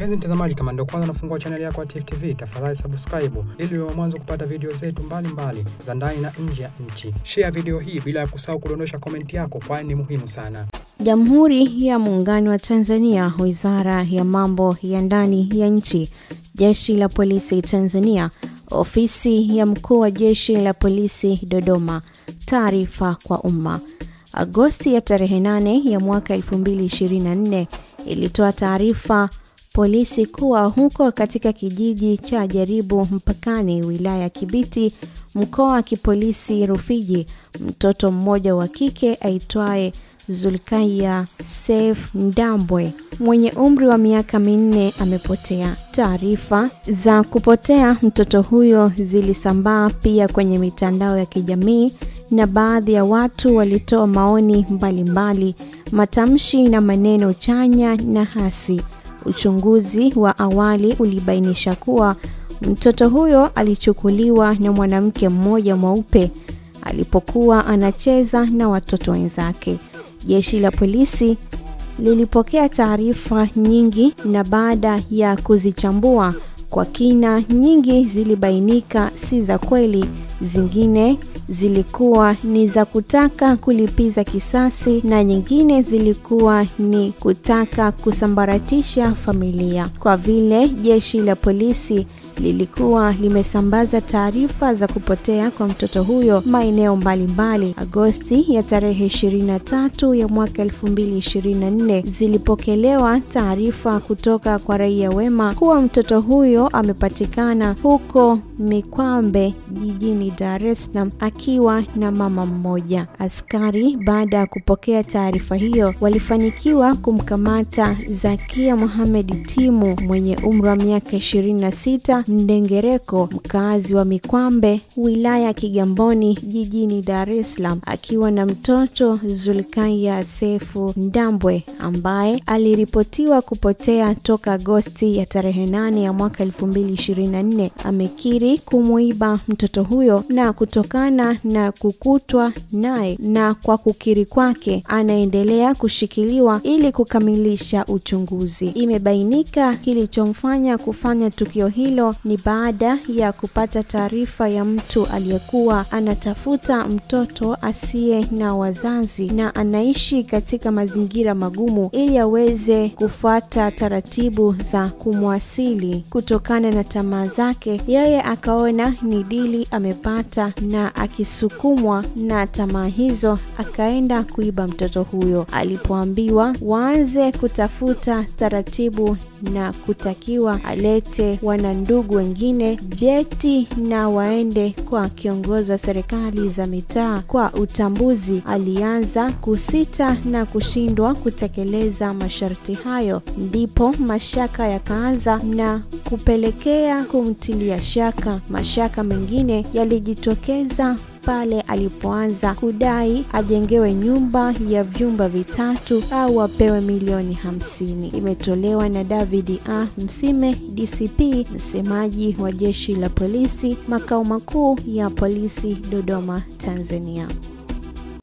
Mpenzi mtazamaji, kama ndio kwanza nafungua chaneli yako ya Tifu TV, tafadhali subscribe ili uwe mwanzo kupata video zetu mbalimbali za ndani na nje ya nchi. Share video hii bila ya kusahau kudondosha komenti yako, kwani ni muhimu sana. Jamhuri ya Muungano wa Tanzania, Wizara ya Mambo ya Ndani ya Nchi, Jeshi la Polisi Tanzania, Ofisi ya Mkuu wa Jeshi la Polisi Dodoma. Taarifa kwa umma. Agosti ya tarehe 8 ya mwaka 2024 ilitoa taarifa polisi kuwa huko katika kijiji cha Jaribu mpakani wilaya ya Kibiti mkoa wa kipolisi Rufiji, mtoto mmoja wa kike aitwaye Zulkaya Saif Ndambwe mwenye umri wa miaka minne amepotea. Taarifa za kupotea mtoto huyo zilisambaa pia kwenye mitandao ya kijamii na baadhi ya watu walitoa maoni mbalimbali, matamshi na maneno chanya na hasi. Uchunguzi wa awali ulibainisha kuwa mtoto huyo alichukuliwa na mwanamke mmoja mweupe alipokuwa anacheza na watoto wenzake. Jeshi la polisi lilipokea taarifa nyingi na baada ya kuzichambua kwa kina, nyingi zilibainika si za kweli, zingine zilikuwa ni za kutaka kulipiza kisasi na nyingine zilikuwa ni kutaka kusambaratisha familia. Kwa vile jeshi la polisi lilikuwa limesambaza taarifa za kupotea kwa mtoto huyo maeneo mbalimbali. Agosti ya tarehe 23 ya mwaka 224 zilipokelewa taarifa kutoka kwa raia wema kuwa mtoto huyo amepatikana huko Mikwambe jijini Dar es Salaam akiwa na mama mmoja. Askari baada ya kupokea taarifa hiyo walifanikiwa kumkamata Zakia Mohamed Timu mwenye umri wa miaka 26 Mdengereko, mkazi wa Mikwambe wilaya ya Kigamboni jijini Dar es Salaam akiwa na mtoto Zulkaya Sefu Ndambwe ambaye aliripotiwa kupotea toka Agosti ya tarehe 8 ya mwaka 2024. Amekiri kumuiba mtoto huyo na kutokana na kukutwa naye na kwa kukiri kwake anaendelea kushikiliwa ili kukamilisha uchunguzi. Imebainika kilichomfanya kufanya tukio hilo ni baada ya kupata taarifa ya mtu aliyekuwa anatafuta mtoto asiye na wazazi na anaishi katika mazingira magumu ili aweze kufuata taratibu za kumwasili. Kutokana na tamaa zake, yeye akaona ni dili amepata, na akisukumwa na tamaa hizo akaenda kuiba mtoto huyo. Alipoambiwa waanze kutafuta taratibu na kutakiwa alete wanandugu wengine vyeti na waende kwa kiongozi wa serikali za mitaa kwa utambuzi, alianza kusita na kushindwa kutekeleza masharti hayo. Ndipo mashaka yakaanza na kupelekea kumtilia shaka. Mashaka mengine yalijitokeza pale alipoanza kudai ajengewe nyumba ya vyumba vitatu au apewe milioni hamsini. Imetolewa na David A. Msime, DCP, msemaji wa jeshi la polisi makao makuu ya polisi Dodoma, Tanzania.